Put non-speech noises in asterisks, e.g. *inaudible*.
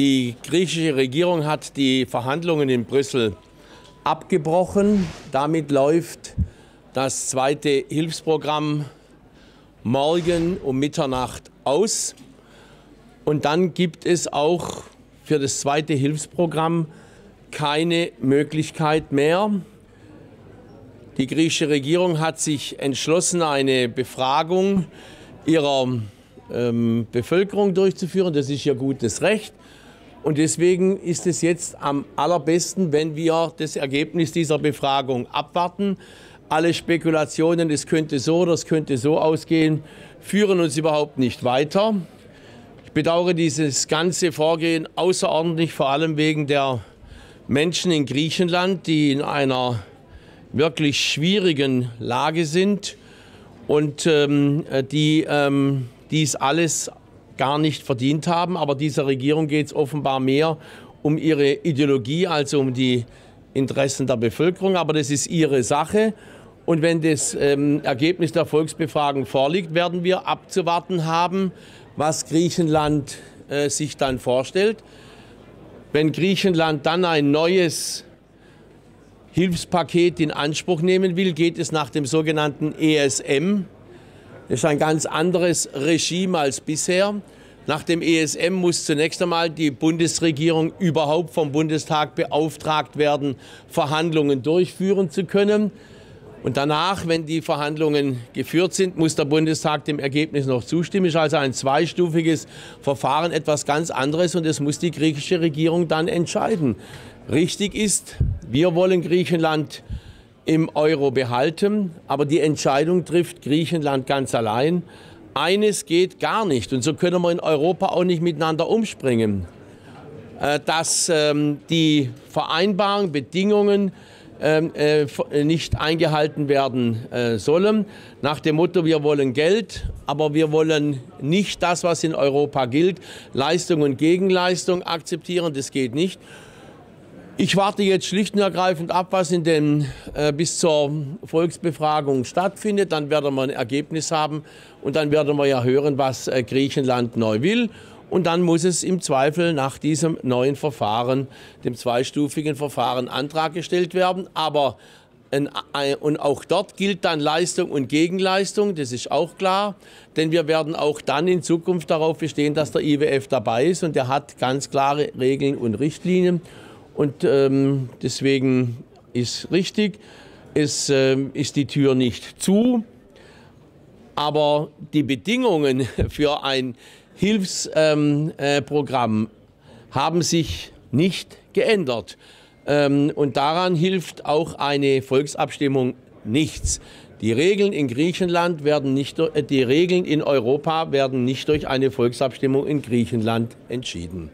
Die griechische Regierung hat die Verhandlungen in Brüssel abgebrochen. Damit läuft das zweite Hilfsprogramm morgen um Mitternacht aus. Und dann gibt es auch für das zweite Hilfsprogramm keine Möglichkeit mehr. Die griechische Regierung hat sich entschlossen, eine Befragung ihrer ähm, Bevölkerung durchzuführen. Das ist ihr gutes Recht. Und deswegen ist es jetzt am allerbesten, wenn wir das Ergebnis dieser Befragung abwarten. Alle Spekulationen, es könnte so oder es könnte so ausgehen, führen uns überhaupt nicht weiter. Ich bedauere dieses ganze Vorgehen außerordentlich, vor allem wegen der Menschen in Griechenland, die in einer wirklich schwierigen Lage sind und ähm, die ähm, dies alles gar nicht verdient haben. Aber dieser Regierung geht es offenbar mehr um ihre Ideologie als um die Interessen der Bevölkerung. Aber das ist ihre Sache. Und wenn das ähm, Ergebnis der Volksbefragung vorliegt, werden wir abzuwarten haben, was Griechenland äh, sich dann vorstellt. Wenn Griechenland dann ein neues Hilfspaket in Anspruch nehmen will, geht es nach dem sogenannten ESM, das ist ein ganz anderes Regime als bisher. Nach dem ESM muss zunächst einmal die Bundesregierung überhaupt vom Bundestag beauftragt werden, Verhandlungen durchführen zu können. Und danach, wenn die Verhandlungen geführt sind, muss der Bundestag dem Ergebnis noch zustimmen. Ist also ein zweistufiges Verfahren, etwas ganz anderes und das muss die griechische Regierung dann entscheiden. Richtig ist, wir wollen Griechenland im Euro behalten, aber die Entscheidung trifft Griechenland ganz allein. Eines geht gar nicht und so können wir in Europa auch nicht miteinander umspringen, äh, dass ähm, die vereinbaren Bedingungen ähm, äh, nicht eingehalten werden äh, sollen. Nach dem Motto, wir wollen Geld, aber wir wollen nicht das, was in Europa gilt, Leistung und Gegenleistung akzeptieren, das geht nicht. Ich warte jetzt schlicht und ergreifend ab, was in den, äh, bis zur Volksbefragung stattfindet. Dann werden wir ein Ergebnis haben und dann werden wir ja hören, was äh, Griechenland neu will. Und dann muss es im Zweifel nach diesem neuen Verfahren, dem zweistufigen Verfahren, Antrag gestellt werden. Aber ein, ein, und auch dort gilt dann Leistung und Gegenleistung, das ist auch klar. Denn wir werden auch dann in Zukunft darauf bestehen, dass der IWF dabei ist und der hat ganz klare Regeln und Richtlinien. Und ähm, deswegen ist richtig, es äh, ist die Tür nicht zu, aber die Bedingungen *laughs* für ein Hilfsprogramm ähm, äh, haben sich nicht geändert. Ähm, und daran hilft auch eine Volksabstimmung nichts. Die Regeln in Griechenland werden nicht, äh, die Regeln in Europa werden nicht durch eine Volksabstimmung in Griechenland entschieden.